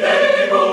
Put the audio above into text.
name of